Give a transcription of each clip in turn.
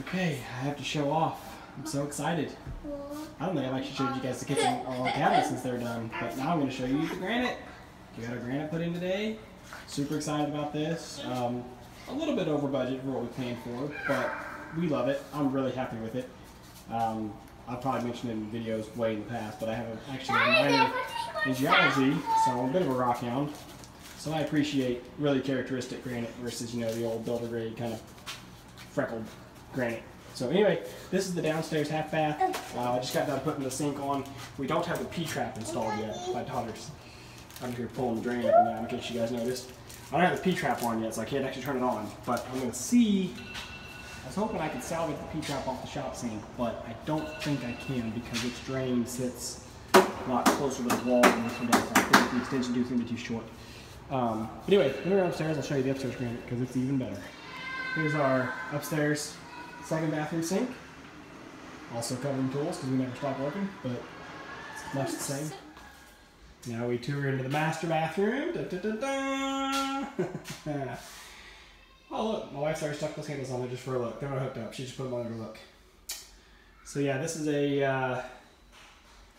Okay, I have to show off. I'm so excited. I don't think I've actually showed you guys the kitchen or cabinet since they're done, but now I'm going to show you the granite. We got our granite put in today. Super excited about this. Um, a little bit over budget for what we planned for, but we love it. I'm really happy with it. Um, I've probably mentioned it in videos way in the past, but I have a, actually a minor in geology, so I'm a bit of a rock hound. So I appreciate really characteristic granite versus, you know, the old builder grade kind of freckled granite. So anyway, this is the downstairs half bath. Uh, I just got done putting the sink on. We don't have the P-trap installed yet. My daughter's I'm here pulling the drain and down in case you guys noticed. I don't have the P-trap on yet, so I can't actually turn it on. But I'm gonna see. I was hoping I could salvage the P-trap off the shop sink, but I don't think I can because its drain sits a lot closer to the wall than this one does. I think the extension tube is gonna be too short. Um, but anyway, when we're upstairs, I'll show you the upstairs granite because it's even better. Here's our upstairs second bathroom sink. Also covered in tools because we never stop working, but much the same. Now we tour into the master bathroom. Da, da, da. oh look, my wife's already stuck those handles on there just for a look. They're not hooked up. She just put them on her look. So yeah, this is a, uh,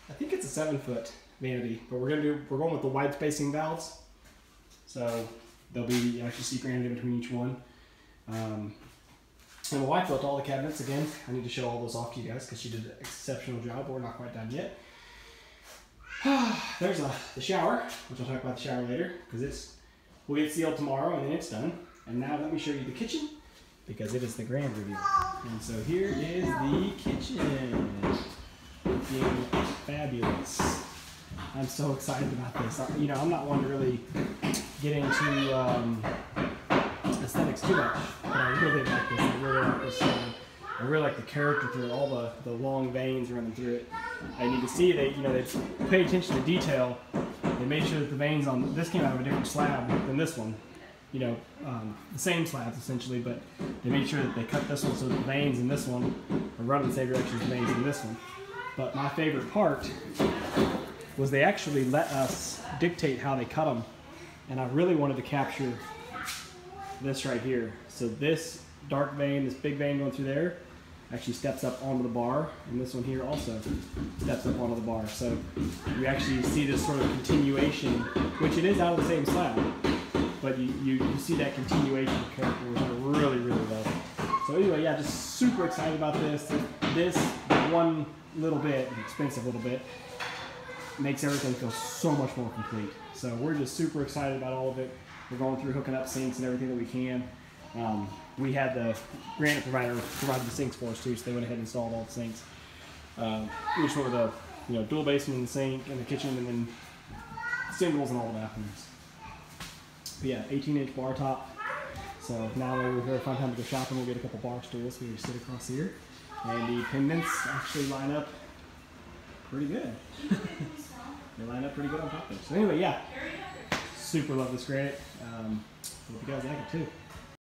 I think it's a seven foot vanity, but we're gonna do, we're going with the wide spacing valves. So there'll be, you actually see granite in between each one. Um, and my wife built all the cabinets again. I need to show all those off to you guys because she did an exceptional job. We're not quite done yet. There's a, the shower, which I'll talk about the shower later because it's we'll get sealed tomorrow and then it's done. And now let me show you the kitchen because it is the grand reveal. And so here is the kitchen. Looking fabulous. I'm so excited about this. You know, I'm not one to really get into um, aesthetics too much, but I really like this. I really like this. I really like the character through it, all the, the long veins running through it. And you can see they, you know, they paid attention to detail. They made sure that the veins on this came out of a different slab than this one. You know, um, the same slabs essentially, but they made sure that they cut this one so the veins in this one are running the same direction as the veins in this one. But my favorite part was they actually let us dictate how they cut them. And I really wanted to capture this right here. So this dark vein, this big vein going through there, actually steps up onto the bar, and this one here also steps up onto the bar. So you actually see this sort of continuation, which it is out of the same slab, but you, you, you see that continuation of character, which I really, really love. So anyway, yeah, just super excited about this. This one little bit, expensive little bit, makes everything feel so much more complete. So we're just super excited about all of it. We're going through hooking up sinks and everything that we can. Um, we had the granite provider provide the sinks for us too, so they went ahead and installed all the sinks. Um, we just went with a you know dual basin in the sink in the kitchen, and then singles in all the bathrooms. But yeah, 18 inch bar top. So now we're here fun time to go shopping. We'll get a couple bar stools we sit across here, and the pendants actually line up pretty good. they line up pretty good on top there. So anyway, yeah, super love this granite. Um, hope you guys like it too.